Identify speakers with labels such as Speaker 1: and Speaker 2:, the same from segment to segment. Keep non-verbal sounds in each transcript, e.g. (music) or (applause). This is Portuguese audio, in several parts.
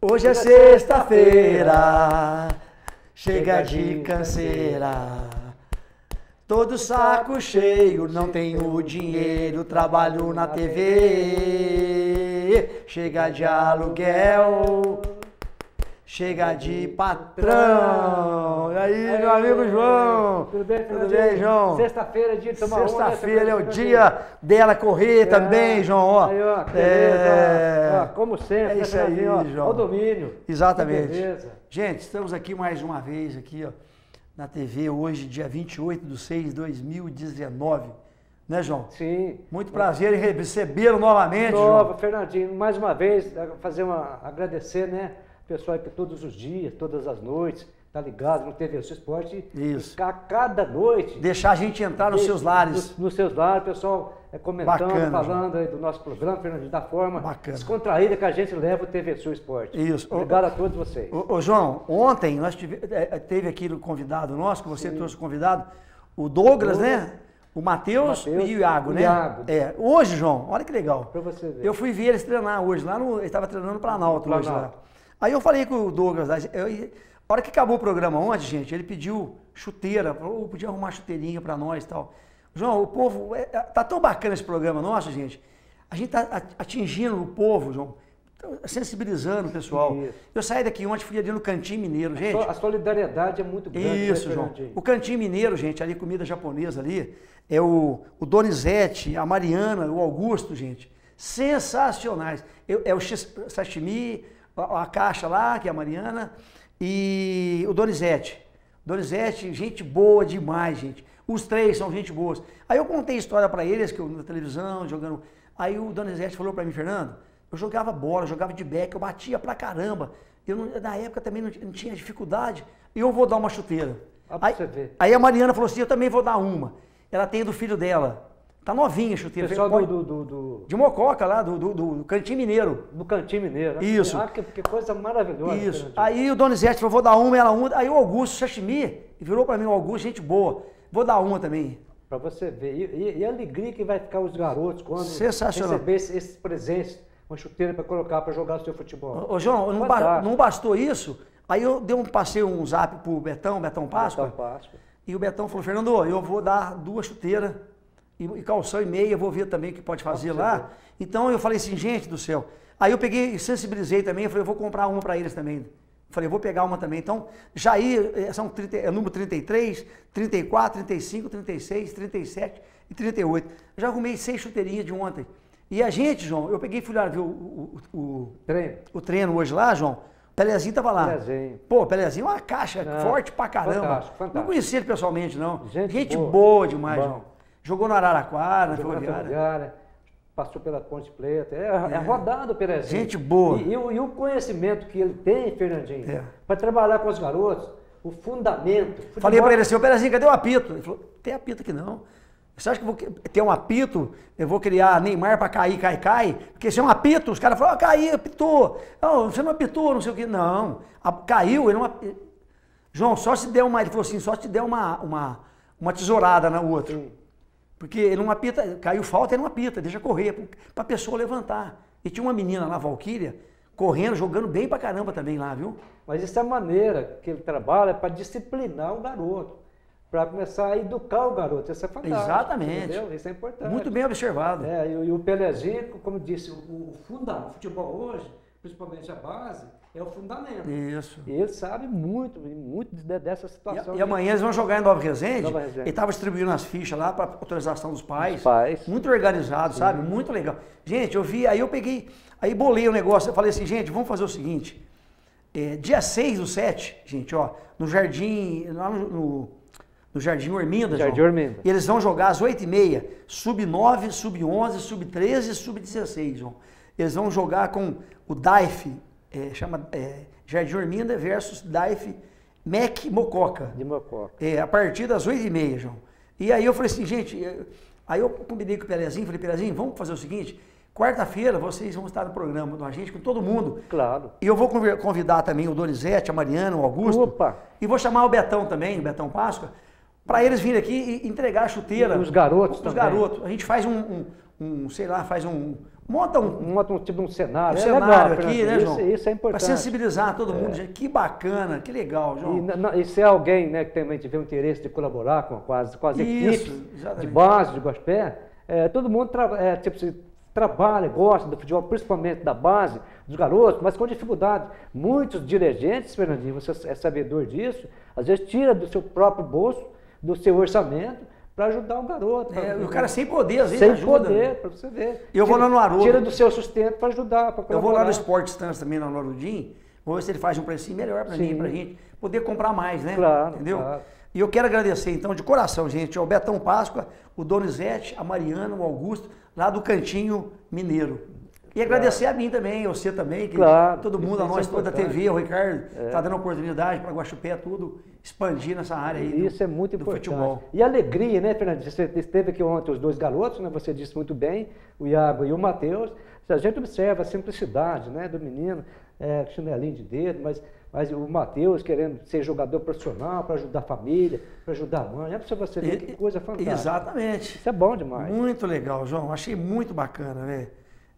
Speaker 1: Hoje é sexta-feira, chega de canseira. Todo saco cheio, não tenho dinheiro, trabalho na TV. Chega de aluguel, chega de patrão. E aí, meu amigo João?
Speaker 2: Tudo bem,
Speaker 1: Tudo bem, João?
Speaker 2: Sexta-feira é dia de tomar.
Speaker 1: Sexta-feira é o dia dela correr também, João. Ó.
Speaker 2: Aí, ó,
Speaker 1: É.
Speaker 2: Ó, como sempre,
Speaker 1: é
Speaker 2: né,
Speaker 1: isso aí,
Speaker 2: ó,
Speaker 1: João.
Speaker 2: Ao domínio.
Speaker 1: Exatamente. Gente, estamos aqui mais uma vez aqui, ó, na TV hoje, dia 28 de 6 de 2019. Né, João?
Speaker 2: Sim.
Speaker 1: Muito prazer em recebê-lo novamente,
Speaker 2: Nova,
Speaker 1: João.
Speaker 2: Fernandinho, mais uma vez, fazer uma, agradecer, né? O pessoal que todos os dias, todas as noites, tá ligado no TV Sul Esporte.
Speaker 1: Isso.
Speaker 2: A cada noite.
Speaker 1: Deixar a gente entrar nos seus lares.
Speaker 2: Nos, nos seus lares, o pessoal é, comentando,
Speaker 1: Bacana,
Speaker 2: falando aí do nosso programa, Fernandinho, da forma
Speaker 1: Bacana.
Speaker 2: descontraída que a gente leva o TV Sul Esporte.
Speaker 1: Isso.
Speaker 2: Obrigado a todos vocês.
Speaker 1: Ô, ô, João, ontem nós tive, é, é, teve aqui no convidado nosso, que você trouxe o convidado, o Douglas,
Speaker 2: Douglas.
Speaker 1: né? O Matheus e o Iago,
Speaker 2: o
Speaker 1: né?
Speaker 2: Iago.
Speaker 1: É. Hoje, João, olha que legal.
Speaker 2: Pra você ver.
Speaker 1: Eu fui ver eles treinar hoje, lá no. Ele estava treinando no Planalto, hoje lá. Aí eu falei com o Douglas, eu, a hora que acabou o programa ontem, gente, ele pediu chuteira, falou, "Ô, podia arrumar chuteirinha para nós e tal. João, o povo, é, é, tá tão bacana esse programa nosso, gente. A gente tá atingindo o povo, João, tá sensibilizando o pessoal.
Speaker 2: Isso.
Speaker 1: Eu saí daqui ontem, fui ali no Cantinho Mineiro, gente.
Speaker 2: A solidariedade é muito grande. né,
Speaker 1: Isso, João.
Speaker 2: Fernandinho?
Speaker 1: O Cantinho Mineiro, gente, ali, comida japonesa ali, é o, o Donizete, a Mariana, o Augusto, gente. Sensacionais. Eu- é o sashimi, a, a caixa lá, que é a Mariana, e o Donizete. Donizete, gente boa demais, gente. Os três são gente boas. Aí eu contei história pra eles, que eu na televisão, jogando. Aí o Donizete falou pra mim, Fernando, eu jogava bola, jogava de back, eu batia pra caramba. Eu não- na época também não, não tinha dificuldade. E eu vou dar uma chuteira.
Speaker 2: Ah,
Speaker 1: Aí, aí a Mariana falou assim: eu também vou dar uma. Ela tem do filho dela. Tá novinha a chuteira.
Speaker 2: Pessoal do, do, do,
Speaker 1: De Mococa lá, do, do, do Cantinho Mineiro.
Speaker 2: do Cantinho Mineiro.
Speaker 1: Isso.
Speaker 2: Ah, que, que coisa maravilhosa.
Speaker 1: Isso.
Speaker 2: Fernandinho.
Speaker 1: Aí o Donizete falou: vou dar uma, ela uma. Aí o Augusto Sashimi virou pra mim: o Augusto, gente boa. Vou dar uma também.
Speaker 2: Pra você ver. E, e- e a alegria que vai ficar os garotos quando
Speaker 1: Sensacional.
Speaker 2: receber esses, esses presentes, uma chuteira pra colocar pra jogar o seu futebol.
Speaker 1: Ô, João, não, ba- não bastou isso. Aí eu dei um, passei um zap pro Betão, Betão Páscoa.
Speaker 2: Betão Páscoa.
Speaker 1: E o Betão falou, Fernando, eu vou dar duas chuteiras e, e calção e meia, vou ver também o que pode fazer
Speaker 2: você
Speaker 1: lá.
Speaker 2: ver.
Speaker 1: Então eu falei assim, gente do céu. Aí eu peguei e sensibilizei também, eu falei, eu vou comprar uma para eles também. Falei, eu vou pegar uma também. Então, já aí, eh, são 30, é número 33, 34, 35, 36, 37 e 38. Eu já arrumei seis chuteirinhas de ontem. E a gente, João, eu peguei e fui lá ver o, o, o,
Speaker 2: Treino.
Speaker 1: o treino hoje lá, João. Pelezinho tava lá.
Speaker 2: Pelezinho.
Speaker 1: Pô, Pelezinho é uma caixa
Speaker 2: Não,
Speaker 1: forte pra caramba.
Speaker 2: fantástico, fantástico.
Speaker 1: Não conhecia ele pessoalmente, não. Gente,
Speaker 2: Gente
Speaker 1: boa,
Speaker 2: boa.
Speaker 1: demais,
Speaker 2: Bom.
Speaker 1: João. Jogou no Araraquara,
Speaker 2: Jogou na
Speaker 1: Ferroviária.
Speaker 2: Passou pela Ponte Preta. É, é. rodado o Perezinho.
Speaker 1: Gente boa.
Speaker 2: E, e o, e o conhecimento que ele tem, Fernandinho,
Speaker 1: É.
Speaker 2: para trabalhar com os garotos, o fundamento.
Speaker 1: Falei
Speaker 2: futebol-
Speaker 1: pra ele assim, ô Pelezinho, cadê o apito? Ele falou, tem apito aqui não. Você acha que eu vou ter um apito? Eu vou criar Neymar pra cair, cai, cai? Porque se é um apito, os caras falam, ah, caiu, apitou. Não, você não apitou, não sei o quê. Não, a- caiu, ele não ap- João, só se der uma, ele falou assim, só se der uma, uma, uma tesourada na outra.
Speaker 2: Sim.
Speaker 1: Porque ele não apita, caiu falta, ele não apita, deixa correr, para a pessoa levantar. E tinha uma menina lá, Valquíria, correndo, jogando bem pra caramba também lá, viu?
Speaker 2: Mas isso é a maneira que ele trabalha para disciplinar o garoto, para começar a educar o garoto. Isso é fantástico.
Speaker 1: Exatamente.
Speaker 2: Entendeu? Isso é importante.
Speaker 1: Muito bem observado.
Speaker 2: É, e, o- e o Pelezinho, como disse, o, o o futebol hoje, principalmente a base, é o fundamento.
Speaker 1: Isso.
Speaker 2: E ele sabe muito, muito de- dessa
Speaker 1: E,
Speaker 2: situação.
Speaker 1: e amanhã eles vão jogar em Nova Resende.
Speaker 2: Nova Resende.
Speaker 1: Ele estava distribuindo as fichas lá para autorização dos pais.
Speaker 2: Dos pais.
Speaker 1: Muito organizado, sabe? Muito legal. Gente, eu vi, aí eu peguei, aí bolei o negócio, eu falei assim, gente, vamos fazer o seguinte. é, dia 6 do 7, gente, ó, no Jardim, lá no, no, no Jardim Orminda,
Speaker 2: Jardim
Speaker 1: João,
Speaker 2: Orminda.
Speaker 1: Eles vão jogar às 8h30, sub-9, sub-11, sub-13 e sub-16, João. Eles vão jogar com o DAIF, é, chama é, Jardim Orminda versus DAIF Mec Mococa.
Speaker 2: De Mococa.
Speaker 1: É, a partir das 8h30, João. E aí eu falei assim, gente, aí eu combinei com o Pelezinho, falei, Pelezinho, vamos fazer o seguinte, quarta-feira vocês vão estar no programa do Agente com todo mundo.
Speaker 2: Claro.
Speaker 1: E eu vou convidar também o Donizete, a Mariana, o Augusto.
Speaker 2: Opa!
Speaker 1: E vou chamar o Betão também, o Betão Páscoa, para eles virem aqui e entregar a chuteira.
Speaker 2: Os garotos
Speaker 1: Os
Speaker 2: também.
Speaker 1: garotos. A gente faz um, um, um, sei lá, faz um. Monta um,
Speaker 2: Monta um tipo um cenário.
Speaker 1: um
Speaker 2: é
Speaker 1: cenário
Speaker 2: legal,
Speaker 1: aqui, né,
Speaker 2: isso,
Speaker 1: João?
Speaker 2: Isso é
Speaker 1: Para
Speaker 2: importante.
Speaker 1: sensibilizar todo mundo, gente. Que bacana, que legal,
Speaker 2: E,
Speaker 1: João.
Speaker 2: na- e se é alguém né, que também tiver um interesse de colaborar com, com as, com as
Speaker 1: Isso,
Speaker 2: equipes
Speaker 1: exatamente.
Speaker 2: de base de Guaspé, é, todo mundo é, tipo, se trabalha, gosta do futebol, principalmente da base, dos garotos, mas com dificuldade. Muitos dirigentes, Fernandinho, você é sabedor disso, às vezes tira do seu próprio bolso, do seu orçamento, para ajudar o garoto. pra-
Speaker 1: É, o cara sem poder, às vezes
Speaker 2: sem
Speaker 1: ajuda.
Speaker 2: poder, para você ver.
Speaker 1: Eu vou
Speaker 2: Tira-
Speaker 1: lá no Haroldo.
Speaker 2: Tira do seu sustento para ajudar, para
Speaker 1: Eu vou lá no Sport Stance também, no Arudim, vou ver se ele faz um precinho melhor para mim, pra gente poder comprar mais, né?
Speaker 2: Claro,
Speaker 1: Entendeu?
Speaker 2: claro.
Speaker 1: E eu quero agradecer, então, de coração, gente, ao Betão Páscoa, o Donizete, a Mariana, o Augusto, lá do Cantinho Mineiro. E agradecer a mim também, você também, que
Speaker 2: Claro,
Speaker 1: todo mundo, a
Speaker 2: é
Speaker 1: nós toda a. TV, o Ricardo, está dando oportunidade para Guaxupé, tudo, expandir nessa área aí. do-
Speaker 2: Isso é muito
Speaker 1: do
Speaker 2: importante.
Speaker 1: futebol.
Speaker 2: E alegria, né, Fernando? Você esteve aqui ontem os dois garotos, né? Você disse muito bem, o Iago e o Matheus. A gente observa a simplicidade, né, do menino, é, chinelinho de dedo, mas, mas o Matheus querendo ser jogador profissional para ajudar a família, para ajudar a mãe. É para você ver que coisa fantástica.
Speaker 1: Exatamente.
Speaker 2: Isso é bom demais.
Speaker 1: Muito legal, João. Achei muito bacana, velho.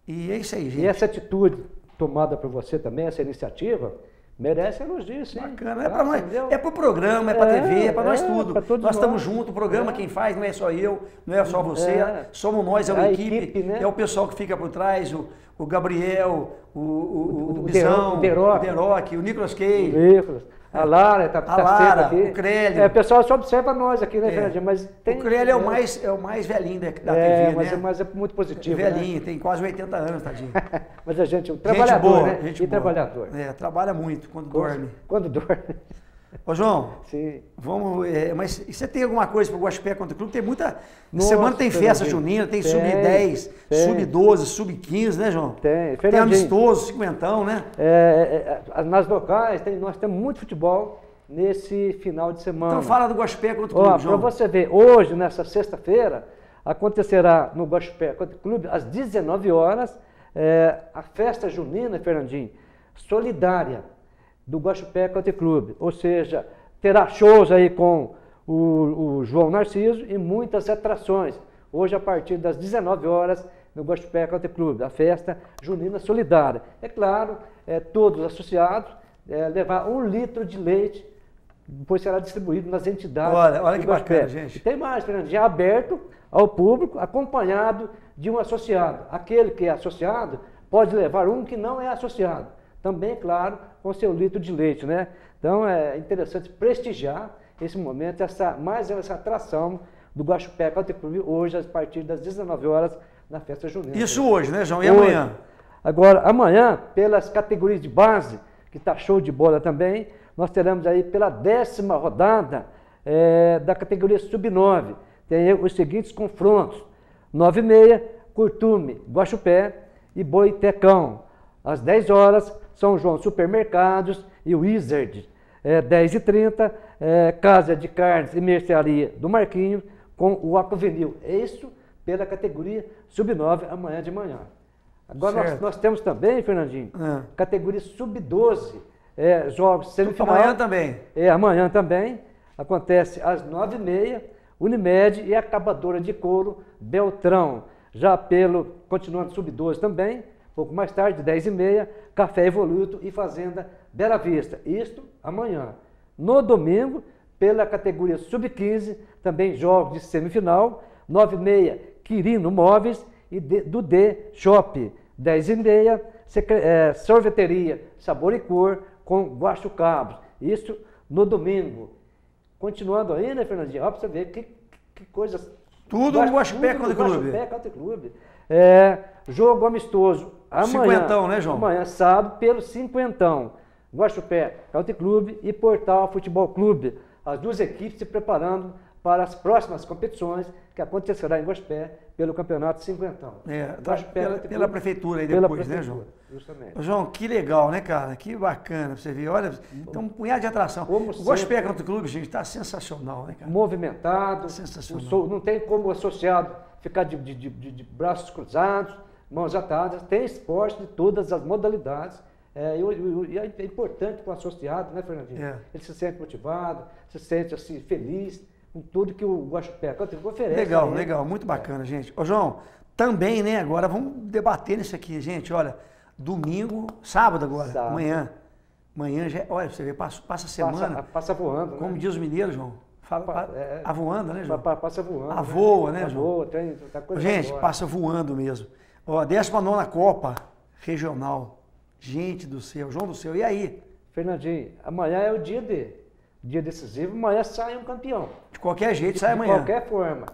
Speaker 1: E é isso aí, gente.
Speaker 2: E essa atitude tomada por você também, essa iniciativa, merece elogio, sim.
Speaker 1: Bacana. É para nós,
Speaker 2: entendeu?
Speaker 1: é pro programa, é pra
Speaker 2: É,
Speaker 1: TV, é nós
Speaker 2: é,
Speaker 1: tudo.
Speaker 2: pra todos
Speaker 1: nós estamos
Speaker 2: nós.
Speaker 1: juntos, o programa
Speaker 2: É.
Speaker 1: quem faz não é só eu, não é só você,
Speaker 2: É.
Speaker 1: somos nós, é
Speaker 2: É
Speaker 1: uma
Speaker 2: a
Speaker 1: equipe,
Speaker 2: equipe, né?
Speaker 1: é o pessoal que fica por trás, o, o Gabriel, o, o, o,
Speaker 2: O
Speaker 1: Bizão,
Speaker 2: o Deroc.
Speaker 1: o Deroc, o Nicolas Cage.
Speaker 2: Nicolas, a Lara está tá
Speaker 1: Lara,
Speaker 2: sempre aqui.
Speaker 1: o Crélio.
Speaker 2: É, o pessoal só observa nós aqui, né,
Speaker 1: É.
Speaker 2: Fernandinho? Mas tem,
Speaker 1: o Crélio é o mais, é o mais velhinho da, da
Speaker 2: é,
Speaker 1: TV,
Speaker 2: mas,
Speaker 1: né?
Speaker 2: é, mas é muito positivo.
Speaker 1: velhinho, tem quase 80 anos, tadinho.
Speaker 2: Né? (laughs) Mas a gente, um
Speaker 1: gente
Speaker 2: trabalhador,
Speaker 1: boa,
Speaker 2: né?
Speaker 1: gente
Speaker 2: e
Speaker 1: boa.
Speaker 2: trabalhador.
Speaker 1: É, trabalha muito quando dorme.
Speaker 2: Quando dorme.
Speaker 1: Ô, João,
Speaker 2: Sim.
Speaker 1: Vamos, é, mas você tem alguma coisa para o Guaxupé contra o clube? Tem muita.
Speaker 2: Nossa,
Speaker 1: semana tem festa junina, tem,
Speaker 2: Tem,
Speaker 1: sub-10,
Speaker 2: tem.
Speaker 1: sub-12, sub-15, né, João?
Speaker 2: Tem.
Speaker 1: Tem amistoso, cinquentão, né?
Speaker 2: É, é, é, nas locais, tem- nós temos muito futebol nesse final de semana.
Speaker 1: Então fala do Guaxupé contra o
Speaker 2: Ó,
Speaker 1: clube,
Speaker 2: para
Speaker 1: João.
Speaker 2: você ver, hoje, nessa sexta-feira, acontecerá no Guaxupé Country Clube, às 19 horas, é, a festa junina, Fernandinho, solidária do Guaxupé Country Clube. Ou seja, terá shows aí com o, o João Narciso e muitas atrações. Hoje, a partir das 19 horas, no Guaxupé Country Clube, a festa junina solidária. É claro, é, todos associados, é, levar um litro de leite depois será distribuído nas entidades.
Speaker 1: Olha, olha que bacana,
Speaker 2: Guaxupé.
Speaker 1: gente.
Speaker 2: E tem mais, Fernando, já aberto ao público, acompanhado de um associado. Aquele que é associado pode levar um que não é associado. Também, claro, com seu litro de leite, né? Então é interessante prestigiar esse momento, essa, mais essa atração do Guaxupé Club hoje, a partir das 19 horas, na festa junina.
Speaker 1: Isso hoje, né, João? E
Speaker 2: Hoje.
Speaker 1: amanhã?
Speaker 2: Agora, amanhã, pelas categorias de base, que está show de bola também, nós teremos aí pela décima rodada eh, da categoria sub-9. Tem aí os seguintes confrontos: 9 e meia, Curtume, Guaxupé e Boitecão. Às 10 horas, São João Supermercados e Wizard. É, 10 e 30 é, Casa de Carnes e Mercearia do Marquinho com o Aquavenil. Isso pela categoria sub-9 amanhã de manhã. Agora nós, nós temos também, Fernandinho,
Speaker 1: Ah.
Speaker 2: categoria sub-12, é, jogos semifinal.
Speaker 1: Amanhã também.
Speaker 2: É, amanhã também. Acontece às nove e meia, Unimed e acabadora de couro Beltrão. Já pelo, continuando sub-12 também, pouco mais tarde, 10 e meia, Café Evoluto e Fazenda Bela Vista. Isto amanhã. No domingo, pela categoria sub-15, também jogos de semifinal, 9 e meia, Quirino Móveis e D- do D Shop. 10 e meia, eh, sorveteria Sabor e Cor com Guacho Cabos. Isso no domingo. Continuando aí, né, Fernandinho? Ó, pra você ver que, que coisa.
Speaker 1: Tudo no Guaxupé Country Clube.
Speaker 2: Guaxupé Country Clube. É, jogo amistoso. Amanhã,
Speaker 1: Cinquentão, né, João?
Speaker 2: Amanhã, sábado, pelo cinquentão. Guaxupé Country Clube e Portal Futebol Clube. As duas equipes se preparando para as próximas competições que acontecerá em Guaxupé pelo Campeonato Cinquentão.
Speaker 1: É, tá,
Speaker 2: Guaxupé
Speaker 1: pela, pela prefeitura aí
Speaker 2: pela
Speaker 1: depois, né,
Speaker 2: prefeitura,
Speaker 1: João?
Speaker 2: Justamente.
Speaker 1: João, que legal, né, cara? Que bacana você ver. Olha, tem um punhado de atração.
Speaker 2: Como
Speaker 1: o Guaxupé. Country Clube, gente, tá sensacional, né, cara?
Speaker 2: movimentado.
Speaker 1: Sensacional.
Speaker 2: Não tem como o associado ficar de- de- de- de braços cruzados, mãos atadas. Tem esporte de todas as modalidades. É, e, o- e o- e é importante para o associado, né, Fernandinho?
Speaker 1: É.
Speaker 2: Ele se sente motivado, se sente assim, feliz com tudo que o Guaxupé oferece.
Speaker 1: Legal, legal, muito bacana, gente. Ô, João, também, né, agora vamos debater nisso aqui, gente. Olha, domingo, sábado agora,
Speaker 2: Sábado.
Speaker 1: amanhã. Amanhã já, olha, você vê, passa, passa a semana.
Speaker 2: Passa, passa voando.
Speaker 1: Como
Speaker 2: né?
Speaker 1: diz os mineiros, João? Fala,
Speaker 2: Pa- é.
Speaker 1: a voando, né, João?
Speaker 2: pa- Passa voando.
Speaker 1: A voa, né,
Speaker 2: A
Speaker 1: João?
Speaker 2: voa, tem, tá coisa
Speaker 1: Gente,
Speaker 2: boa.
Speaker 1: passa voando mesmo. Ó, 19 Copa Regional. Gente do céu, João do céu, e aí?
Speaker 2: Fernandinho, amanhã é o dia de dia decisivo, amanhã sai um campeão.
Speaker 1: De qualquer jeito, sai
Speaker 2: de
Speaker 1: amanhã.
Speaker 2: qualquer forma.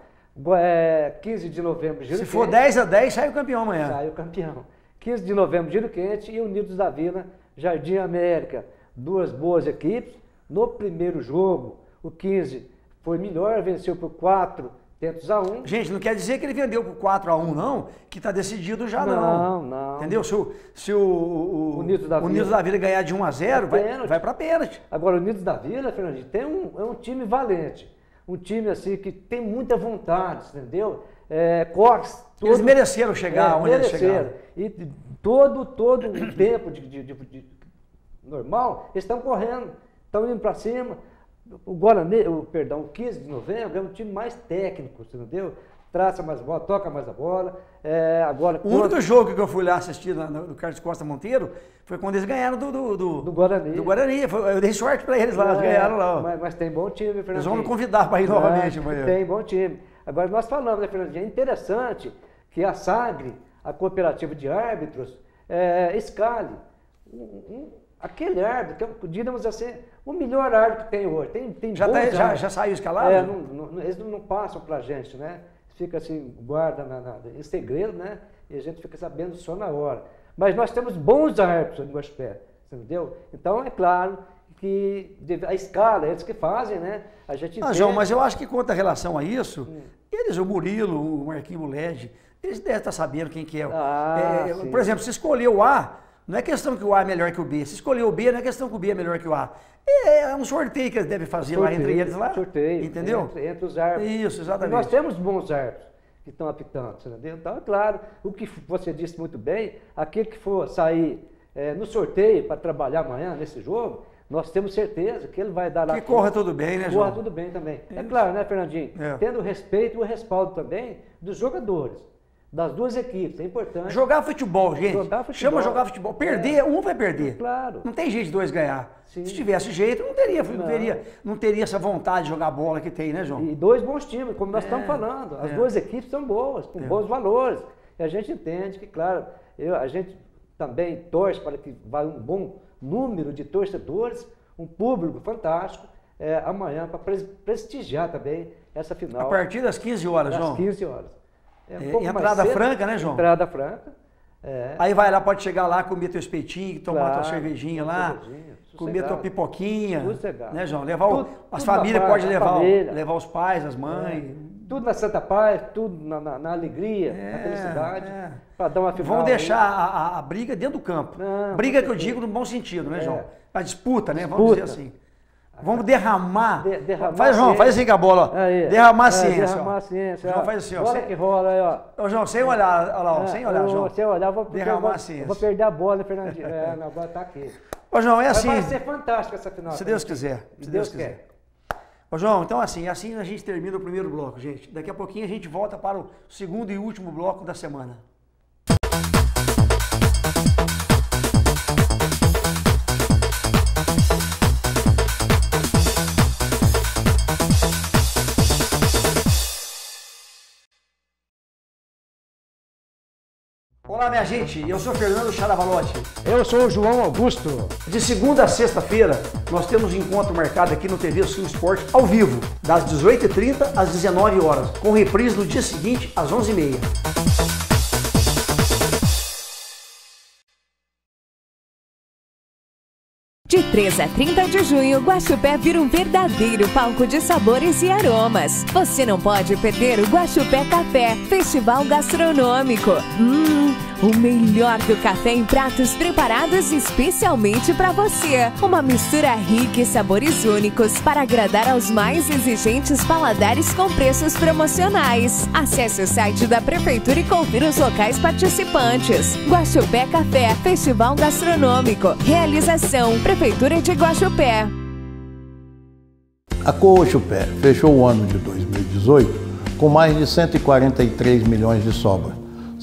Speaker 2: É, 15 de novembro, Giro
Speaker 1: Se for
Speaker 2: Quente,
Speaker 1: 10 a 10, sai o campeão amanhã.
Speaker 2: sai o campeão. 15 de novembro, Giro Quente e Unidos da Vila, Jardim América. Duas boas equipes. No primeiro jogo, o 15 foi melhor, venceu por 4 tentos a 1.
Speaker 1: Gente, não quer dizer que ele vendeu por 4 a 1 não, que está decidido já não.
Speaker 2: Não, não.
Speaker 1: Entendeu? Se o, se o, o,
Speaker 2: Unidos da
Speaker 1: o Unidos
Speaker 2: Vila.
Speaker 1: da Vila ganhar de 1 a 0,
Speaker 2: É
Speaker 1: vai,
Speaker 2: pênalti.
Speaker 1: vai para pênalti.
Speaker 2: Agora, o Unidos da Vila, Fernandinho, tem um, é um time valente. Um time assim que tem muita vontade, entendeu? É.
Speaker 1: Eles
Speaker 2: todo-
Speaker 1: mereceram chegar
Speaker 2: é,
Speaker 1: onde eles
Speaker 2: mereceram.
Speaker 1: chegaram.
Speaker 2: E todo, todo o tempo de, de- de- de- normal, eles estão correndo, estão indo para cima. O Guarani, o, perdão, o 15 de novembro é um time mais técnico, você entendeu? Traça mais bola, toca mais a bola. É, agora,
Speaker 1: O único jogo que eu fui lá assistir na- no, do Carlos Costa Monteiro foi quando eles ganharam do, do, do,
Speaker 2: Do Guarani.
Speaker 1: do Guarani. Foi- eu dei sorte para eles lá, eles
Speaker 2: É,
Speaker 1: ganharam lá.
Speaker 2: Mas, mas tem bom time, Fernandinho.
Speaker 1: Eles vão me convidar para ir novamente
Speaker 2: É,
Speaker 1: amanhã.
Speaker 2: Tem bom time. Agora, nós falamos, né, Fernandinho? É interessante que a SAGRE, a cooperativa de árbitros, é, escale um- um- aquele árbitro, que é, digamos assim, o melhor árbitro que tem hoje. Tem, tem
Speaker 1: Já, tá- já, já saiu escalado?
Speaker 2: É, não- não- eles não, passam para a gente, né? Fica assim, guarda na, na- em segredo, né? E a gente fica sabendo só na hora. Mas nós temos bons árbitros no Guaxupé, entendeu? Então, é claro que a escala, eles que fazem, né? A gente
Speaker 1: Ah. João, mas eu acho que quanto a relação a isso,
Speaker 2: Hum.
Speaker 1: eles, o Murilo, o Marquinhos Led, eles devem estar sabendo quem que é.
Speaker 2: Ah,
Speaker 1: É, por exemplo, se escolher o A, não é questão que o A é melhor que o B. Se escolher o B, não é questão que o B é melhor que o A. É um sorteio que eles devem fazer lá entre eles lá.
Speaker 2: Sorteio.
Speaker 1: Entendeu?
Speaker 2: Entre, entre os árbitros.
Speaker 1: Isso, exatamente.
Speaker 2: E nós temos bons árbitros que estão apitando, entendeu? Então, é claro, o que você disse muito bem, aquele que for sair eh, no sorteio para trabalhar amanhã nesse jogo, nós temos certeza que ele vai dar lá.
Speaker 1: Que corra tudo bem, né,
Speaker 2: Corra
Speaker 1: João?
Speaker 2: tudo bem também. É claro, né, Fernandinho?
Speaker 1: É.
Speaker 2: Tendo o respeito e o respaldo também dos jogadores, das duas equipes, é importante.
Speaker 1: Jogar futebol, gente.
Speaker 2: Jogar futebol.
Speaker 1: Chama jogar futebol. Perder, um vai perder.
Speaker 2: Claro.
Speaker 1: Não tem jeito de dois ganhar.
Speaker 2: Sim.
Speaker 1: Se tivesse jeito, não teria, não.
Speaker 2: Não.
Speaker 1: teria, não teria essa vontade de jogar bola que tem, né, João?
Speaker 2: E dois bons times, como nós
Speaker 1: É,
Speaker 2: estamos falando. As
Speaker 1: é.
Speaker 2: duas equipes são boas, com
Speaker 1: É.
Speaker 2: bons valores. E a gente entende que, claro, eu- a gente também torce para que vá um bom número de torcedores, um público fantástico, é, amanhã para prestigiar também essa
Speaker 1: A
Speaker 2: final.
Speaker 1: partir das 15 horas,
Speaker 2: às
Speaker 1: João.
Speaker 2: 15 horas. É
Speaker 1: É,
Speaker 2: pouco mais
Speaker 1: entrada
Speaker 2: cedo.
Speaker 1: franca, né, João?
Speaker 2: Entrada franca. É.
Speaker 1: Aí vai lá, pode chegar lá, comer teu espetinho, tomar tua
Speaker 2: Claro,
Speaker 1: cervejinha
Speaker 2: uma
Speaker 1: lá,
Speaker 2: cervejinha,
Speaker 1: comer tua pipoquinha,
Speaker 2: Sossegado.
Speaker 1: né, João? Levar o-
Speaker 2: Tudo-
Speaker 1: as
Speaker 2: tudo na
Speaker 1: famílias podem levar, o-
Speaker 2: família.
Speaker 1: levar os pais, as mães.
Speaker 2: Tudo na Santa Paz, tudo na, na- na alegria,
Speaker 1: É,
Speaker 2: na felicidade,
Speaker 1: é.
Speaker 2: para dar uma final.
Speaker 1: Vamos deixar a, a- a briga dentro do campo.
Speaker 2: Não,
Speaker 1: briga que eu digo no bom sentido, né,
Speaker 2: É.
Speaker 1: João? A disputa, né? Vamos dizer
Speaker 2: Disputa.
Speaker 1: assim. Vamos derramar.
Speaker 2: De- derramar
Speaker 1: faz, João, faz assim com a bola. ó.
Speaker 2: Aí,
Speaker 1: derramar a
Speaker 2: é,
Speaker 1: ciência.
Speaker 2: Derramar
Speaker 1: ó.
Speaker 2: a ciência.
Speaker 1: João,
Speaker 2: ó.
Speaker 1: faz assim, ó.
Speaker 2: Bola que rola aí, ó.
Speaker 1: Ô, João, sem olhar, olha lá, ó,
Speaker 2: É,
Speaker 1: sem olhar, João.
Speaker 2: Sem olhar, vou,
Speaker 1: Derramar
Speaker 2: vou,
Speaker 1: a ciência.
Speaker 2: vou perder a bola, Fernandinho? É, a bola tá aqui.
Speaker 1: Ô, João, é assim.
Speaker 2: Vai ser fantástica essa final.
Speaker 1: Se Deus quiser.
Speaker 2: Se
Speaker 1: Deus
Speaker 2: Deus
Speaker 1: quiser. Ô, João, então assim, assim a gente termina o primeiro bloco, gente. Daqui a pouquinho a gente volta para o segundo e último bloco da semana. Olá, minha gente. Eu sou Fernando Charavalotti.
Speaker 2: Eu sou o João Augusto.
Speaker 1: De segunda a sexta-feira, nós temos encontro marcado aqui no TV Sul Esporte ao vivo, das 18h30 às 19 horas, com reprise no dia seguinte às 11h30.
Speaker 3: De 3 a 30 de junho, Guaxupé vira um verdadeiro palco de sabores e aromas. Você não pode perder o Guaxupé Café, festival gastronômico. Hum, o melhor do café em pratos preparados especialmente para você. Uma mistura rica e sabores únicos para agradar aos mais exigentes paladares com preços promocionais. Acesse o site da prefeitura e confira os locais participantes. Guaxupé Café, festival gastronômico. Realização Prefeitura de Guaxupé.
Speaker 4: A Pé fechou o ano de 2018 com mais de 143 milhões de sobra,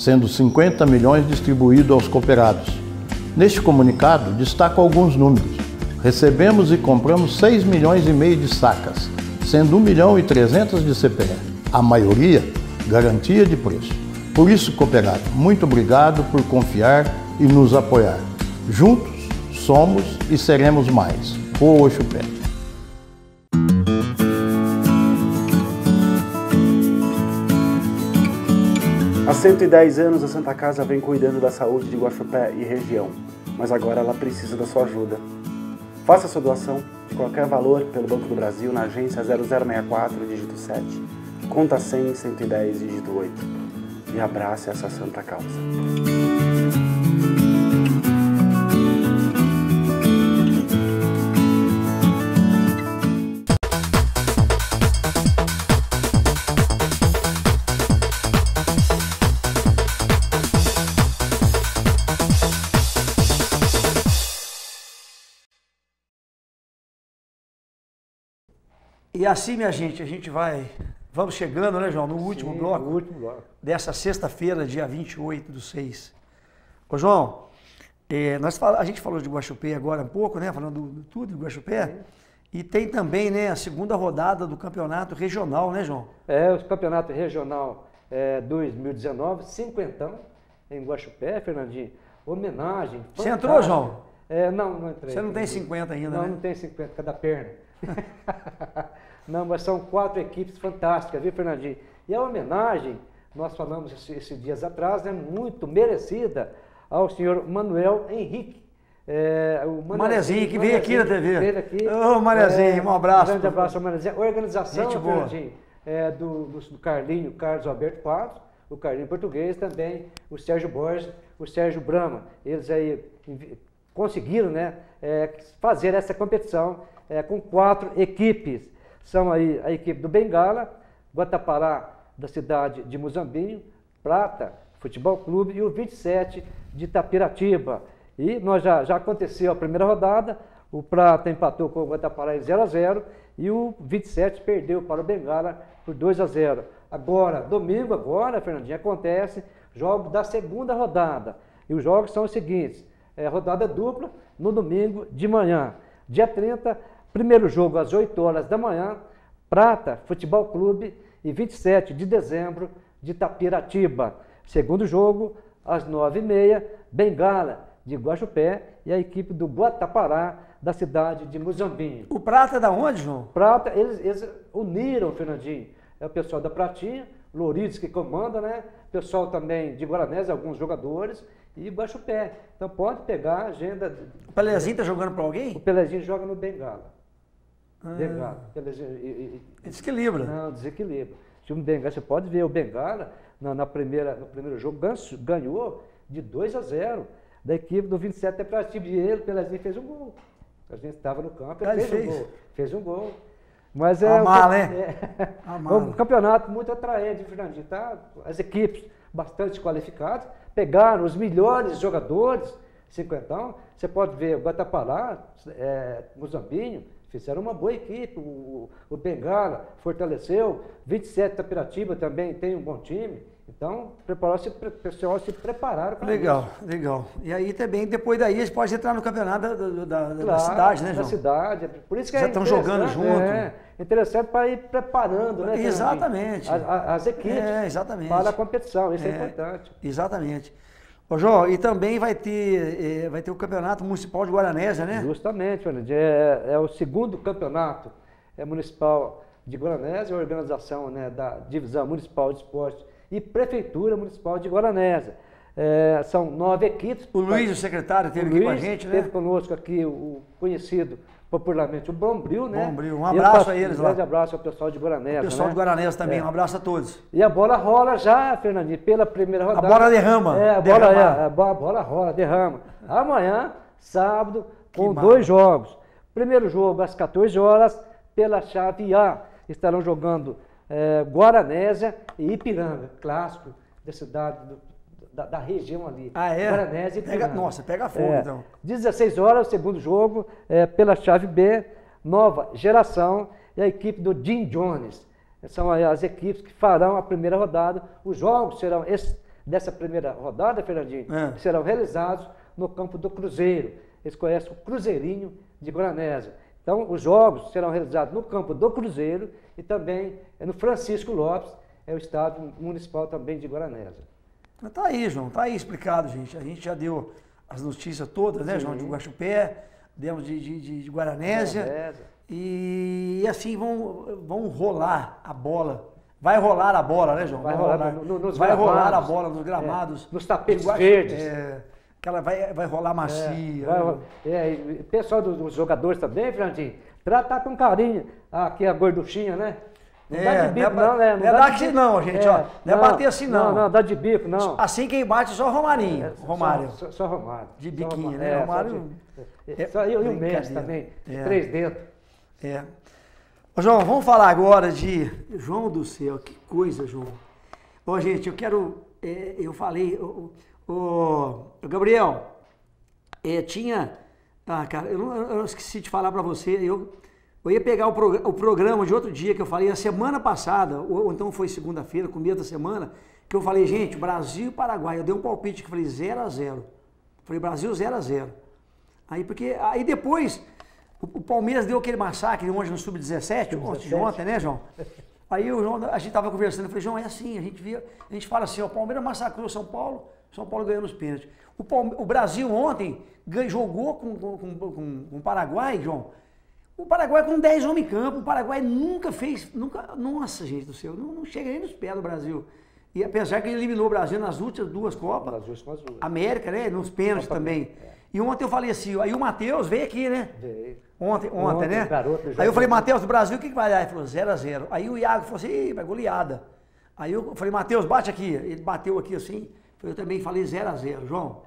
Speaker 4: sendo 50 milhões distribuídos aos cooperados. Neste comunicado, destaco alguns números. Recebemos e compramos 6 milhões e meio de sacas, sendo 1 milhão e 300 de CPE. A maioria, garantia de preço. Por isso, cooperado, muito obrigado por confiar e nos apoiar. Juntos, somos e seremos mais. O Pé.
Speaker 5: Há 110 anos a Santa Casa vem cuidando da saúde de Guaxupé e região, mas agora ela precisa da sua ajuda. Faça sua doação de qualquer valor pelo Banco do Brasil na agência 0064, dígito 7, conta 100 110, dígito 8 e abrace essa santa causa.
Speaker 1: E assim, minha gente, a gente vai. Vamos chegando, né, João? No último
Speaker 2: Sim,
Speaker 1: bloco.
Speaker 2: no último bloco.
Speaker 1: Dessa sexta-feira, dia 28 do 6. Ô, João, eh, nós a gente falou de Guaxupé agora um pouco, né? Falando do, do tudo de Guaxupé. E tem também, né, a segunda rodada do campeonato regional, né, João?
Speaker 2: É, o campeonato regional é, 2019, cinquentão, em Guaxupé, Fernandinho. Homenagem.
Speaker 1: Você entrou,
Speaker 2: fantástica.
Speaker 1: João?
Speaker 2: É, não, não entrei.
Speaker 1: Você não tem
Speaker 2: Fernandinho.
Speaker 1: 50 ainda,
Speaker 2: Não,
Speaker 1: né?
Speaker 2: não tem 50, cada perna. (laughs) não, mas são quatro equipes fantásticas, viu, Fernandinho? E a homenagem, nós falamos esses esse dias atrás, é muito merecida ao senhor Manuel Henrique. É, o
Speaker 1: Manezinho, que veio aqui na TV.
Speaker 2: Veio aqui.
Speaker 1: Ô, Manezinho, um abraço.
Speaker 2: grande abraço ao Manezinho. Organização,
Speaker 1: Gente boa.
Speaker 2: Fernandinho, é, do, do, Carlinho, Carlos Alberto Pato, o Carlinho Português também, o Sérgio Borges, o Sérgio Brama. Eles aí conseguiram né, é, fazer essa competição é, com quatro equipes. São aí a equipe do Bengala, Guatapará, da cidade de Muzambinho, Prata, Futebol Clube e o 27 de Itapiratiba. E nós já, já aconteceu a primeira rodada, o Prata empatou com o Guatapará em 0 a 0 e o 27 perdeu para o Bengala por 2 a 0. Agora, domingo agora, Fernandinho, acontece jogos da segunda rodada. E os jogos são os seguintes: é, rodada dupla no domingo de manhã. Dia 30, primeiro jogo às 8 horas da manhã, Prata Futebol Clube e 27 de dezembro de Tapiratiba. Segundo jogo, às 9h30, Bengala de Guaxupé e a equipe do Guatapará da cidade de Muzambinho.
Speaker 1: O Prata é da onde, João?
Speaker 2: Prata, eles, eles uniram, Fernandinho. É o pessoal da Pratinha, Lourides que comanda, né? Pessoal também de Guaranés, alguns jogadores, e Guaxupé. Então pode pegar a agenda.
Speaker 1: O Pelezinho tá jogando pra
Speaker 2: O
Speaker 1: alguém?
Speaker 2: Pelezinho joga no Bengala.
Speaker 1: Ah.
Speaker 2: Bengala. E-
Speaker 1: Desequilibra.
Speaker 2: não, desequilíbrio. Time do Bengala, você pode ver o Bengala na, na primeira, no primeiro jogo gan- ganhou de 2 a 0 da equipe do 27 até para time. E ele, Pelezinho, fez um gol. A gente estava no campo, ele
Speaker 1: Ah, ele
Speaker 2: fez, um
Speaker 1: fez?
Speaker 2: gol. Fez um gol. Mas é, um é, é (laughs) um campeonato muito atraente, Fernandinho. Tá? As equipes bastante qualificadas pegaram os melhores jogadores, cinquentão. Você pode ver o Guatapará, é, Mozambinho, fizeram uma boa equipe. O, o Bengala fortaleceu, 27 Tapiratiba também tem um bom time. Então, preparou-se, o pessoal se prepararam para
Speaker 1: Legal, legal. E aí também, depois daí, eles podem entrar no campeonato da, da- da- da
Speaker 2: Claro,
Speaker 1: cidade, né,
Speaker 2: Da
Speaker 1: João?
Speaker 2: cidade. Por isso que
Speaker 1: Já
Speaker 2: é
Speaker 1: estão jogando junto.
Speaker 2: É, interessante para ir preparando, né?
Speaker 1: Exatamente.
Speaker 2: As, as- as equipes
Speaker 1: É, exatamente.
Speaker 2: para a competição, isso é,
Speaker 1: É,
Speaker 2: importante.
Speaker 1: Exatamente. Ô, João, e também vai ter, eh, vai ter o Campeonato Municipal de Guaranésia, né?
Speaker 2: Justamente, Fernandinho. É, é o segundo campeonato é, municipal de Guaranésia, a organização né, da Divisão Municipal de Esporte e Prefeitura Municipal de Guaranésia. É, são nove equipes.
Speaker 1: O Luiz, o secretário, esteve aqui com a
Speaker 2: Luiz
Speaker 1: gente, né?
Speaker 2: Teve conosco aqui o conhecido popularmente o Bombril, né?
Speaker 1: Bombril. Um abraço
Speaker 2: passo-
Speaker 1: a eles
Speaker 2: um
Speaker 1: lá.
Speaker 2: grande abraço ao pessoal de Guaranésia.
Speaker 1: O pessoal
Speaker 2: né?
Speaker 1: de Guaranésia também,
Speaker 2: É.
Speaker 1: um abraço a todos.
Speaker 2: E a bola rola já, Fernandinho, pela primeira rodada.
Speaker 1: bola derrama,
Speaker 2: É, a bola, é, a a bola rola, derrama. Amanhã, sábado, com
Speaker 1: Que
Speaker 2: dois jogos. Primeiro jogo às 14 horas, pela chave A. Estarão jogando é, Guaranésia e Ipiranga, clássico da cidade, do- da, da região ali.
Speaker 1: Ah, é?
Speaker 2: Guaranésia e
Speaker 1: Pega- nossa, pega fogo,
Speaker 2: É.
Speaker 1: então.
Speaker 2: 16 horas, o segundo jogo, é, pela chave B, nova geração e a equipe do Jim Jones. São as equipes que farão a primeira rodada. Os jogos serão esse, dessa primeira rodada, Fernandinho,
Speaker 1: É.
Speaker 2: serão realizados no campo do Cruzeiro. Eles conhecem o Cruzeirinho de Guaranésia. Então, os jogos serão realizados no campo do Cruzeiro e também é no Francisco Lopes, é o estádio municipal também de Guaranésia.
Speaker 1: Mas Tá aí, João, tá aí explicado, gente. A gente já deu as notícias todas, né, João? De Guaxupé, demos de, de, de- de Guaranésia.
Speaker 2: Guaranésia.
Speaker 1: E, assim vão, vão rolar a bola. Vai rolar a bola, né, João?
Speaker 2: Vai rolar no- no-
Speaker 1: vai rolar a
Speaker 2: gramados.
Speaker 1: bola nos gramados.
Speaker 2: É, nos tapetes
Speaker 1: de Guaxu-
Speaker 2: verdes.
Speaker 1: É, aquela vai, vai rolar macia.
Speaker 2: Vai,
Speaker 1: né?
Speaker 2: é, o pessoal dos, dos jogadores também, Fernandinho, tratar com carinho aqui a gorduchinha, né? Não
Speaker 1: É,
Speaker 2: dá de bico,
Speaker 1: não é
Speaker 2: não, né?
Speaker 1: não é
Speaker 2: dá
Speaker 1: dar
Speaker 2: de bico.
Speaker 1: não, gente, ó. Não é bater assim, não.
Speaker 2: Não, não, dá de bico, não.
Speaker 1: Assim quem bate é só o Romarinho.
Speaker 2: É,
Speaker 1: Romário.
Speaker 2: Só, só, Romário.
Speaker 1: De biquinho, né?
Speaker 2: É,
Speaker 1: Romário- é
Speaker 2: só, e, o- Messi também,
Speaker 1: É.
Speaker 2: três dentro.
Speaker 1: É. Ô, João, vamos falar agora de. João do céu, que coisa, João. Ô, gente, eu quero. é, eu falei. Ô, ô, Gabriel, é, tinha. Ah, cara, eu, não, eu esqueci de falar pra você. Eu, eu ia pegar o, prog- o programa de outro dia que eu falei a semana passada, ou, ou então foi segunda-feira, começo da semana, que eu falei, gente, Brasil e Paraguai. Eu dei um palpite que falei 0 a 0 Falei, Brasil 0 a 0 Aí, porque, aí depois, o, o Palmeiras deu aquele massacre ontem no Sub-17, ontem, de ontem, né, João? Aí o João, a gente tava conversando, eu falei, João, é assim, a gente via, a gente fala assim, ó, o Palmeiras massacrou São Paulo, São Paulo ganhou nos pênaltis. O, Palme- o Brasil ontem ganhou- jogou com, com, com, com- com o Paraguai, João. O Paraguai com 10 homens em campo, o Paraguai nunca fez, nunca, nossa gente do céu, não, não chega nem nos pés do Brasil. E apesar que ele eliminou o Brasil nas últimas duas Copas,
Speaker 2: As duas com as duas.
Speaker 1: América, né? Nos pênaltis também. E ontem eu falei assim, aí o Matheus veio aqui, né?
Speaker 2: Veio.
Speaker 1: Ontem, ontem,
Speaker 2: Ontem,
Speaker 1: né?
Speaker 2: garoto
Speaker 1: aí eu falei. Matheus, do Brasil, o que, que vai dar? Ele falou, 0 a 0 Aí o Iago falou assim, vai goleada. Aí eu falei, Matheus, bate aqui. Ele bateu aqui assim, eu também falei 0 a 0 João.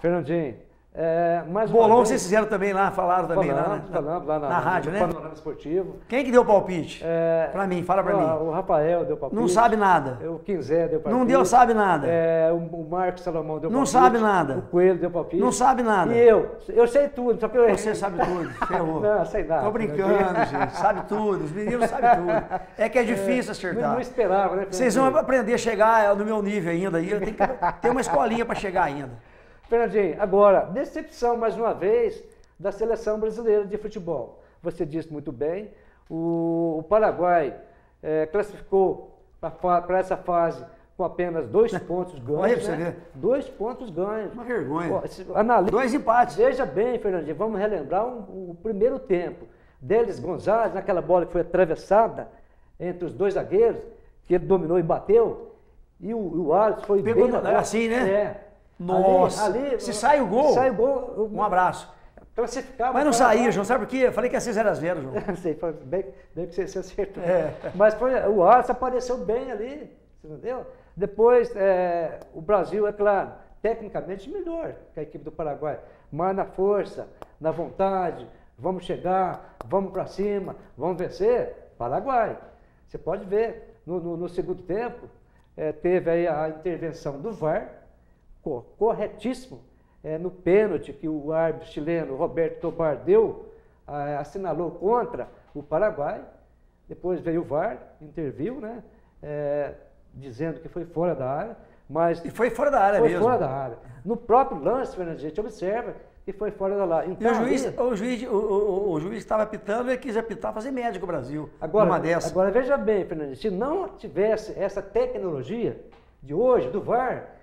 Speaker 2: Fernandinho, é, uma
Speaker 1: Bolão
Speaker 2: vez-
Speaker 1: vocês fizeram também lá, falaram também lá,
Speaker 2: Falamos,
Speaker 1: né?
Speaker 2: falamos lá na,
Speaker 1: na rádio, né?
Speaker 2: Panorama Esportivo.
Speaker 1: Quem que deu o palpite?
Speaker 2: É,
Speaker 1: pra mim, fala pra
Speaker 2: ó,
Speaker 1: mim.
Speaker 2: O Rafael deu palpite.
Speaker 1: Não sabe nada.
Speaker 2: O Quinzé deu palpite.
Speaker 1: Não deu, sabe nada.
Speaker 2: É, o, Marcos Salomão deu
Speaker 1: Não
Speaker 2: palpite.
Speaker 1: sabe nada.
Speaker 2: O Coelho deu palpite.
Speaker 1: Não sabe nada.
Speaker 2: E eu? Eu sei tudo, só que eu
Speaker 1: Você sabe tudo, (laughs) ferrou.
Speaker 2: Não, sei nada.
Speaker 1: Tô brincando, gente. Sabe tudo. Os meninos sabem tudo. (laughs) É que é difícil
Speaker 2: Não,
Speaker 1: acertar.
Speaker 2: não esperava, né?
Speaker 1: Vocês vão aprender a chegar no meu nível ainda. aí. Eu tenho que ter uma escolinha para chegar ainda.
Speaker 2: Fernandinho, agora, decepção mais uma vez da seleção brasileira de futebol. Você disse muito bem, o, o Paraguai eh, classificou para essa fase com apenas dois (laughs) pontos ganhos.
Speaker 1: Olha pra você
Speaker 2: né?
Speaker 1: ver.
Speaker 2: Dois pontos ganhos.
Speaker 1: Uma vergonha.
Speaker 2: Se- analisa-
Speaker 1: Dois empates.
Speaker 2: Veja bem, Fernandinho, vamos relembrar um- o primeiro tempo. Delis Gonzalez, naquela bola que foi atravessada entre os dois zagueiros, que ele dominou e bateu, e o, o Alisson foi
Speaker 1: Pegou
Speaker 2: bem bola.
Speaker 1: assim, né?
Speaker 2: É.
Speaker 1: Nossa.
Speaker 2: Ali,
Speaker 1: Se sai o gol,
Speaker 2: sai o gol,
Speaker 1: Um abraço.
Speaker 2: classificava.
Speaker 1: Mas não saiu, João. Sabe por quê? Eu falei que ia ser 0x0, João.
Speaker 2: Não (laughs) sei, foi bem, bem que você, você acertou.
Speaker 1: É.
Speaker 2: Mas foi, o Alisson apareceu bem ali, entendeu? Depois, é, o Brasil, é claro, tecnicamente melhor que a equipe do Paraguai, mas na força, na vontade, vamos chegar, vamos para cima, vamos vencer, Paraguai. Você pode ver, no, no- no segundo tempo, é, teve aí a intervenção do VAR, corretíssimo, é, no pênalti que o árbitro chileno Roberto Tobar deu, ah, assinalou contra o Paraguai. Depois veio o VAR, interviu, né? é, dizendo que foi fora da área, mas
Speaker 1: E foi fora da área
Speaker 2: foi
Speaker 1: mesmo.
Speaker 2: fora da área. No próprio lance, Fernando, a gente observa que foi fora da área.
Speaker 1: E
Speaker 2: Então,
Speaker 1: o juiz,
Speaker 2: ali-
Speaker 1: o juiz, o, o- o juiz estava apitando, ele quis apitar, fazer médico o Brasil.
Speaker 2: Agora, agora veja bem, Fernando, se não tivesse essa tecnologia de hoje, do VAR,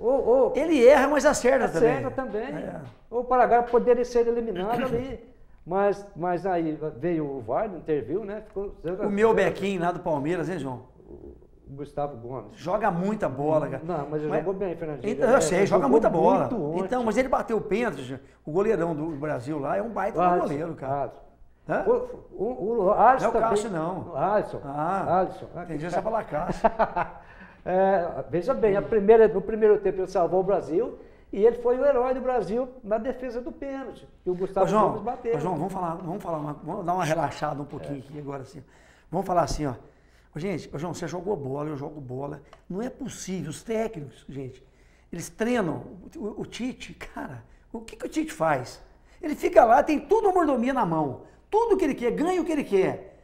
Speaker 2: ou, ou
Speaker 1: Ele erra, mas acerta,
Speaker 2: acerta
Speaker 1: também.
Speaker 2: também.
Speaker 1: É.
Speaker 2: O Paraguai poderia ser eliminado ali. Mas, mas aí veio o VAR, interviu, né? Ficou
Speaker 1: O meu. Bequinho lá do Palmeiras, hein, João?
Speaker 2: O Gustavo Gomes.
Speaker 1: Joga muita bola, cara.
Speaker 2: Não, mas ele jogou bem, Fernandinho.
Speaker 1: Então, eu
Speaker 2: É,
Speaker 1: sei, joga muita bola. Então, mas ele bateu o pênalti, o goleirão do Brasil lá é um baita
Speaker 2: Alisson,
Speaker 1: goleiro, cara. Hã?
Speaker 2: O, o, o Alisson
Speaker 1: Não é o
Speaker 2: também-
Speaker 1: Cássio, não.
Speaker 2: O Alisson.
Speaker 1: Ah,
Speaker 2: Alisson.
Speaker 1: entendi essa falar Cássio. (laughs)
Speaker 2: É, veja bem, primeira, no primeiro tempo ele salvou o Brasil e ele foi o herói do Brasil na defesa do pênalti, que o
Speaker 1: Ô,
Speaker 2: Gustavo
Speaker 1: João,
Speaker 2: Gomes bateu.
Speaker 1: ô, João, vamos falar, vamos falar, uma- vamos dar uma relaxada um pouquinho aqui agora assim. Vamos falar assim, ó. Ô, gente, ô, João, você jogou bola, eu jogo bola. Não é possível, os técnicos, gente, eles treinam. O, o Tite, cara, o que, que o Tite faz? Ele fica lá, tem tudo a mordomia na mão. tudo que ele quer, ganha o que ele quer.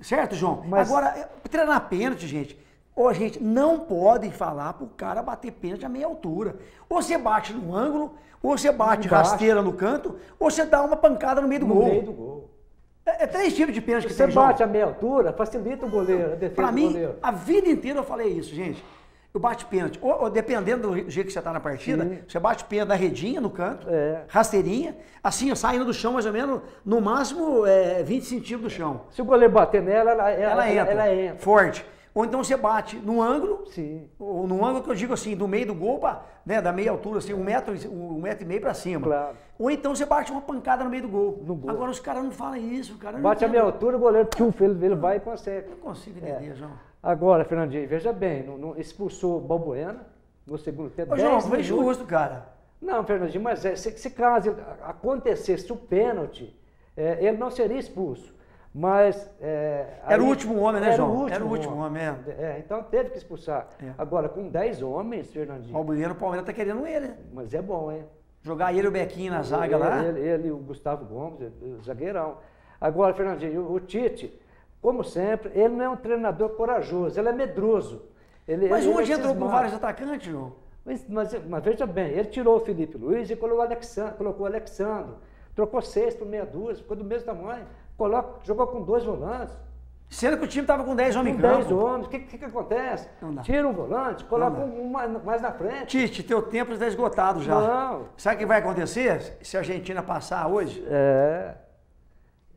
Speaker 1: Certo, João?
Speaker 2: Mas-
Speaker 1: Agora, é, treinar pênalti, gente. Ô, gente, não pode falar pro cara bater pênalti a meia altura. Ou você bate no ângulo, ou você bate
Speaker 2: Embaixo.
Speaker 1: rasteira no canto, ou você dá uma pancada no meio do
Speaker 2: No
Speaker 1: gol.
Speaker 2: meio do gol.
Speaker 1: É, é três tipos de pênalti que
Speaker 2: Você
Speaker 1: tem, João.
Speaker 2: bate a meia altura, facilita o goleiro, a defesa
Speaker 1: Pra mim,
Speaker 2: goleiro.
Speaker 1: a vida inteira eu falei isso, gente. Eu bate pênalti. Ou, ou dependendo do jeito que você tá na partida,
Speaker 2: Sim.
Speaker 1: você bate pênalti da redinha no canto,
Speaker 2: É.
Speaker 1: rasteirinha, assim, saindo do chão mais ou menos, no máximo é, 20 centímetros do chão.
Speaker 2: Se o goleiro bater nela, ela, ela,
Speaker 1: Ela, entra,
Speaker 2: ela entra.
Speaker 1: forte. Ou então você bate no ângulo,
Speaker 2: Sim.
Speaker 1: ou no ângulo que eu digo assim, do meio do gol, pra, né, da meia altura, assim, um metro, um metro e meio pra cima.
Speaker 2: Claro.
Speaker 1: Ou então você bate uma pancada no meio do gol.
Speaker 2: No gol.
Speaker 1: Agora os caras não falam isso, o cara não
Speaker 2: Bate a meia altura, o goleiro, tchuf, ele, ele vai e consegue.
Speaker 1: Não consigo entender, João.
Speaker 2: Agora, Fernandinho, veja bem, não, não- expulsou o Balbuena no segundo tempo.
Speaker 1: Ô, João,
Speaker 2: 10
Speaker 1: foi justo, cara.
Speaker 2: Não, Fernandinho, mas é, se, se caso acontecesse o pênalti, é, ele não seria expulso. Mas. é,
Speaker 1: Era o
Speaker 2: aí-
Speaker 1: último homem, né,
Speaker 2: era
Speaker 1: João?
Speaker 2: O último
Speaker 1: Era o último homem, é.
Speaker 2: É, então teve que expulsar.
Speaker 1: É.
Speaker 2: Agora, com 10 homens, Fernandinho.
Speaker 1: Palmeiras, o Palmeiras tá querendo ele.
Speaker 2: Mas é bom, hein?
Speaker 1: Jogar ele e o Bequinho na zaga
Speaker 2: ele,
Speaker 1: lá.
Speaker 2: Ele, ele e o Gustavo Gomes, o zagueirão. Agora, Fernandinho, o, o Tite, como sempre, ele não é um treinador corajoso, ele é medroso. Ele,
Speaker 1: Mas
Speaker 2: ele,
Speaker 1: hoje entrou com vários atacantes, João.
Speaker 2: Mas, mas- mas veja bem, ele tirou o Felipe Luiz e colocou o Alexandre, colocou o Alexandre. Trocou seis por meia dúzia, ficou do mesmo tamanho. Coloca, jogou com dois volantes,
Speaker 1: Sendo que o time tava com 10 homens
Speaker 2: com
Speaker 1: em campo.
Speaker 2: dez homens. O que, que, que acontece? Tira um volante, coloca um mais, mais na frente.
Speaker 1: Tite, teu tempo está esgotado já.
Speaker 2: Não.
Speaker 1: Sabe o que vai acontecer se a Argentina passar hoje?
Speaker 2: É,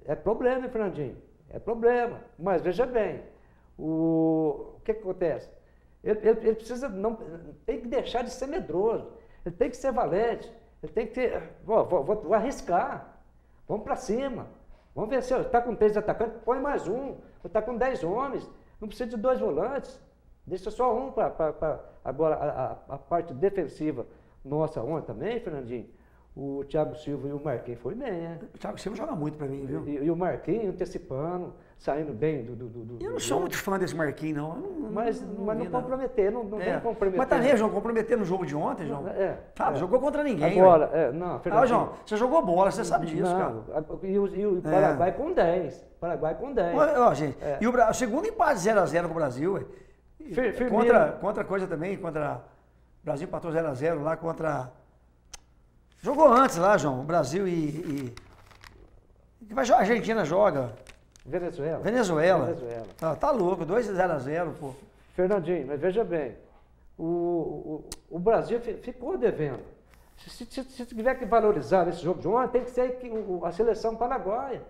Speaker 2: é problema, hein, Fernandinho? É problema. Mas veja bem, o, o que, que acontece? Ele, ele- ele precisa, não, tem que deixar de ser medroso. Ele tem que ser valente. Ele tem que ter, vou, vou- vou- vou arriscar. Vamos para cima. Vamos ver se está com três atacantes, põe mais um. Está com dez homens, não precisa de dois volantes. Deixa só um para. Agora, a, a- a parte defensiva nossa ontem também, Fernandinho, o Thiago Silva e o Marquinhos foi bem, né?
Speaker 1: O Thiago Silva joga muito pra mim, viu?
Speaker 2: E, e o Marquinhos antecipando, saindo bem do. do, do-
Speaker 1: Eu não
Speaker 2: do
Speaker 1: sou
Speaker 2: jogo.
Speaker 1: muito fã desse Marquinhos, não. Não-
Speaker 2: Mas,
Speaker 1: não
Speaker 2: mas não comprometer, não, não
Speaker 1: É.
Speaker 2: comprometer.
Speaker 1: Mas também, João, comprometer no jogo de ontem, João.
Speaker 2: É,
Speaker 1: Sabe,
Speaker 2: é.
Speaker 1: jogou contra ninguém.
Speaker 2: Agora, é, não,
Speaker 1: Ah,
Speaker 2: Fernandinho,
Speaker 1: João, você jogou bola, você sabe disso, cara.
Speaker 2: não, a- E o, e o
Speaker 1: É.
Speaker 2: Paraguai com 10. Paraguai com 10.
Speaker 1: Ó, ó, gente,
Speaker 2: É.
Speaker 1: e o, o segundo empate 0x0 com o Brasil, ué.
Speaker 2: Firmino.
Speaker 1: contra, contra coisa também, contra. O Brasil empatou 0x0 lá contra. Jogou antes lá, João, o Brasil e. e... A Argentina joga.
Speaker 2: Venezuela.
Speaker 1: Venezuela.
Speaker 2: Venezuela.
Speaker 1: Ah, tá louco, 2x0, pô.
Speaker 2: Fernandinho, mas veja bem, o, o, o Brasil fi- ficou devendo. Se, se, se- tiver que valorizar esse jogo de ontem, tem que ser a seleção paraguaia,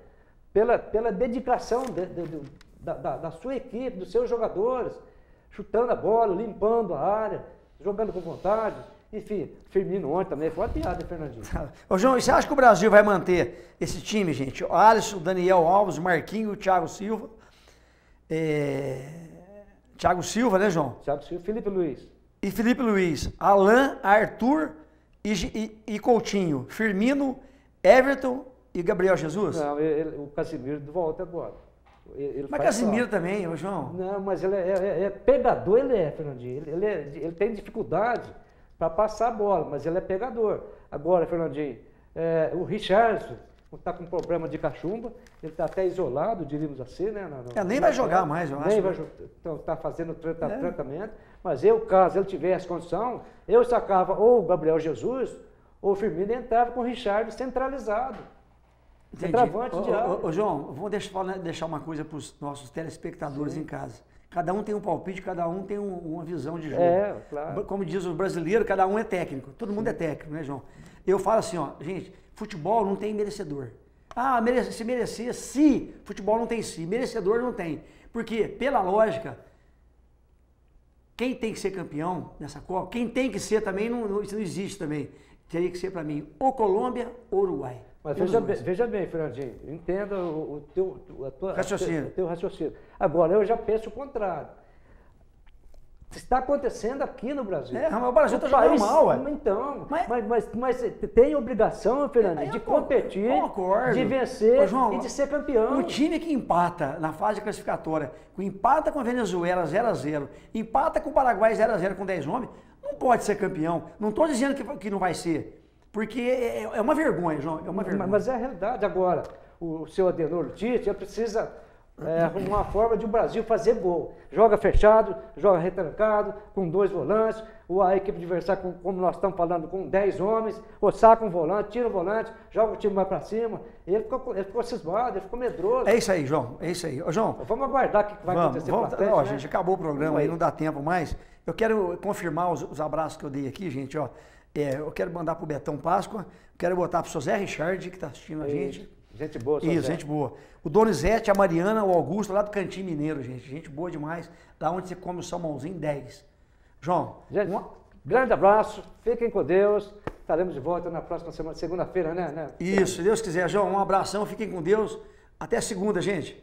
Speaker 2: pela, pela dedicação de- de- da, da- da sua equipe, dos seus jogadores, chutando a bola, limpando a área, jogando com vontade. Enfim, Firmino ontem também foi uma piada, Fernandinho. (laughs)
Speaker 1: Ô, João, e você acha que o Brasil vai manter esse time, gente? O Alisson, Daniel Alves, Marquinhos, Thiago Silva. É... Thiago Silva, né, João?
Speaker 2: Thiago Silva, Felipe Luiz.
Speaker 1: E Felipe Luiz, Alain, Arthur e, e- e Coutinho, Firmino, Everton e Gabriel Jesus?
Speaker 2: Não, ele- o Casimiro volta agora. Ele- ele
Speaker 1: Mas Casimiro
Speaker 2: falta.
Speaker 1: também, ô João.
Speaker 2: Não, mas ele é, é- é pegador, ele é, Fernandinho. Ele, ele é- ele tem dificuldade para passar a bola, mas ele é pegador. Agora, Fernandinho, é, o Richardson está com problema de cachumba, ele está até isolado, diríamos assim, né? na-
Speaker 1: É, nem vai jogar mais, eu
Speaker 2: nem
Speaker 1: acho.
Speaker 2: vai jogar, então está fazendo trata-
Speaker 1: É.
Speaker 2: tratamento. Mas eu, caso ele tivesse condição, eu sacava ou o Gabriel Jesus ou o Firmino entrava com o Richard centralizado.
Speaker 1: Entendi.
Speaker 2: Centroavante
Speaker 1: Ô,
Speaker 2: de
Speaker 1: ô, ô, João, vou deixar, deixar uma coisa para os nossos telespectadores em casa. Cada um tem um palpite, cada um tem um- uma visão de jogo.
Speaker 2: É, claro.
Speaker 1: Como diz o brasileiro, cada um é técnico. Todo mundo é técnico, né, João? Eu falo assim, ó, gente, futebol não tem merecedor. Ah, merece, se merecer, se. Futebol não tem se. Merecedor não tem. Porque, pela lógica, quem tem que ser campeão nessa Copa, quem tem que ser também, não, não- isso não existe também. Teria que ser para mim, ou Colômbia ou Uruguai.
Speaker 2: Mas
Speaker 1: Um
Speaker 2: veja bem, veja bem, Fernandinho, entenda o, o teu, a tua,
Speaker 1: Raciocínio.
Speaker 2: O teu raciocínio. Agora, eu já penso o contrário. Está acontecendo aqui no Brasil.
Speaker 1: É, mas o Brasil tá
Speaker 2: O
Speaker 1: jogando mal, ué.
Speaker 2: Então,
Speaker 1: Mas-
Speaker 2: mas, mas, mas, tem obrigação, Fernandinho, de competir,
Speaker 1: concordo.
Speaker 2: de vencer
Speaker 1: Ô, João,
Speaker 2: e de ser campeão.
Speaker 1: O time que empata na fase classificatória, que empata com a Venezuela 0x0, empata com o Paraguai 0x0 com 10 homens, não pode ser campeão. Não estou dizendo que, que não vai ser. Porque é, é uma vergonha, João. É uma vergonha.
Speaker 2: Mas é a realidade. Agora, o seu Adenor Tite, precisa é, arrumar uma forma de o Brasil fazer gol. Joga fechado, joga retrancado, com dois volantes, ou a equipe adversária, com, como nós estamos falando, com 10 homens, ou saca um volante, tira o volante, joga o time mais para cima. Ele ficou, ele ficou cismado, ele ficou medroso.
Speaker 1: É isso aí, João. É isso aí. Ô, João,
Speaker 2: Vamos aguardar o que vai
Speaker 1: vamos,
Speaker 2: acontecer
Speaker 1: vamos,
Speaker 2: frente,
Speaker 1: ó,
Speaker 2: né?
Speaker 1: gente, acabou o programa aí,
Speaker 2: Aí.
Speaker 1: não dá tempo mais. Eu quero confirmar os, os abraços que eu dei aqui, gente, ó. É, eu quero mandar pro Betão Páscoa, quero botar pro seu Zé Richard, que está assistindo a gente.
Speaker 2: Gente boa,
Speaker 1: Isso,
Speaker 2: Zé.
Speaker 1: gente boa. O Donizete, a Mariana, o Augusto, lá do Cantinho Mineiro, gente. Gente boa demais. Lá onde você come o salmãozinho 10. João,
Speaker 2: Gente,
Speaker 1: uma-
Speaker 2: grande abraço, fiquem com Deus. Estaremos de volta na próxima semana, segunda-feira, né? né?
Speaker 1: isso, se Deus quiser, João, um abração, fiquem com Deus. Até segunda, gente.